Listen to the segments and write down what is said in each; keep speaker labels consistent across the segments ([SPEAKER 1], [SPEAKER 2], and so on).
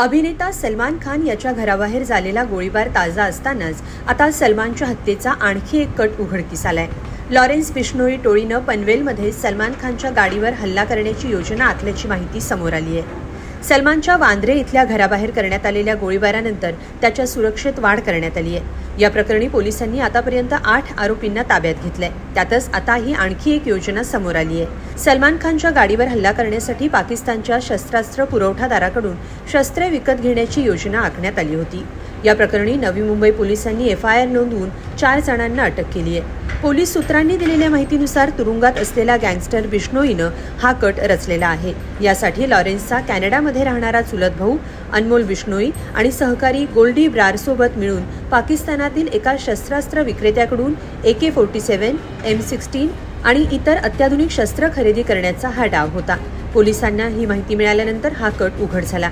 [SPEAKER 1] अभिनेता सलमान खान याच्या घराबाहेर झालेला गोळीबार ताजा असतानाच आता सलमानच्या हत्येचा आणखी एक कट उघडकीस आलाय. लॉरेन्स बिश्नोई टोळीनं पनवेलमध्ये सलमान खानच्या गाडीवर हल्ला करण्याची योजना आखल्याची माहिती समोर आली आहे सलमानच्या वांद्रे इथल्या घराबाहेर करण्यात आलेल्या गोळीबारानंतर त्याच्या सुरक्षेत वाढ करण्यात आली आहे. या प्रकरणी पोलिसांनी आतापर्यंत आठ आरोपींना ताब्यात घेतलंय. त्यातच आता ही आणखी एक योजना समोर आली आहे. सलमान खानच्या गाडीवर हल्ला करण्यासाठी पाकिस्तानच्या शस्त्रास्त्र पुरवठादाराकडून शस्त्रे विकत घेण्याची योजना आखण्यात आली होती. या प्रकरणी नवी मुंबई पोलिसांनी एफ आय आर नोंदवून चार जणांना अटक केली आहे. पोलीस सूत्रांनी दिलेल्या माहितीनुसार तुरुंगात असलेला गँगस्टर बिष्णोईनं हा कट रचलेला आहे. यासाठी लॉरेन्सचा कॅनडामध्ये राहणारा चुलत भाऊ अनमोल बिष्णोई आणि सहकारी गोल्डी ब्रारसोबत मिळून पाकिस्तानातील एका शस्त्रास्त्र विक्रेत्याकडून A K forty seven M sixteen आणि इतर अत्याधुनिक शस्त्र खरेदी करण्याचा हा डाव होता. पोलिसांना ही माहिती मिळाल्यानंतर हा कट उघड झाला.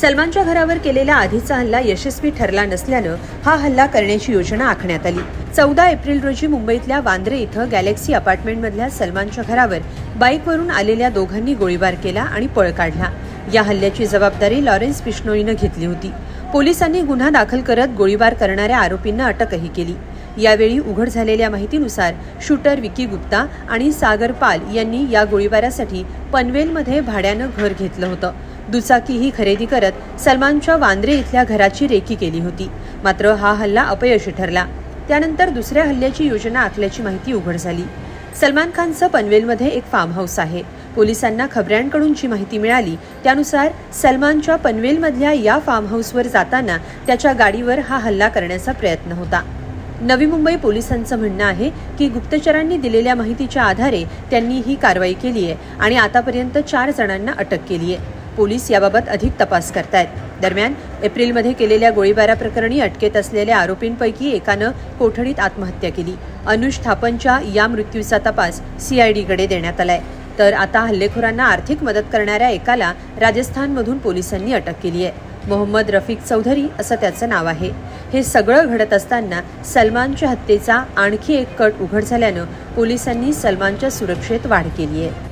[SPEAKER 1] सलमानच्या घरावर केलेला आधीचा हल्ला यशस्वी ठरला नसल्यानं हा हल्ला करण्याची योजना आखण्यात आली. चौदा एप्रिल रोजी मुंबईतल्या वांद्रे इथं गॅलेक्सी अपार्टमेंटमधल्या सलमानच्या घरावर बाईकवरून आलेल्या दोघांनी गोळीबार केला आणि पळ काढला. या हल्ल्याची जबाबदारी लॉरेन्स बिश्नोईनं घेतली होती. पोलिसांनी गुन्हा दाखल करत गोळीबार करणाऱ्या आरोपींना अटकही केली. यावेळी उघड झालेल्या माहितीनुसार शूटर विकी गुप्ता आणि सागर पाल यांनी या गोळीबारासाठी पनवेलमध्ये भाड्यानं घर घेतलं होतं. दुचाकी ही खरेदी करत सलमानच्या वांद्रे इथल्या घराची रेकी केली होती. मात्र हा हल्ला अपयशी ठरला. त्यानंतर दुसऱ्या हल्ल्याची योजना आखल्याची माहिती उघड झाली. सलमान खानचं पनवेलमध्ये एक फार्म हाऊस आहे. पोलिसांना खबऱ्यांकडून जी माहिती मिळाली त्यानुसार सलमानच्या पनवेलमधल्या या फार्म हाऊसवर जाताना त्याच्या गाडीवर हा हल्ला करण्याचा प्रयत्न होता. नवी मुंबई पोलिसांचं म्हणणं आहे की गुप्तचरांनी दिलेल्या माहितीच्या आधारे त्यांनी ही कारवाई केली आहे आणि आतापर्यंत चार जणांना अटक केली आहे पोलीस याबाबत अधिक तपास करतायत. दरम्यान एप्रिलमध्ये केलेल्या गोळीबाराप्रकरणी अटकेत असलेल्या आरोपींपैकी एकानं कोठडीत आत्महत्या केली. अनुज थापनच्या या मृत्यूचा तपास सीआयडीकडे देण्यात आलाय. तर आता हल्लेखोरांना आर्थिक मदत करणाऱ्या एकाला राजस्थानमधून पोलिसांनी अटक केली आहे. मोहम्मद रफिक चौधरी असं त्याचं नाव आहे. हे सगळं घडत असताना सलमानच्या हत्येचा आणखी एक कट उघड झाल्यानं पोलिसांनी सलमानच्या सुरक्षेत वाढ केली आहे.